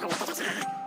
ありがい。